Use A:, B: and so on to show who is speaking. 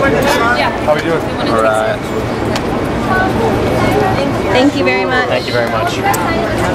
A: How are we doing?
B: All right.
C: Thank you very much.
A: Thank you very much.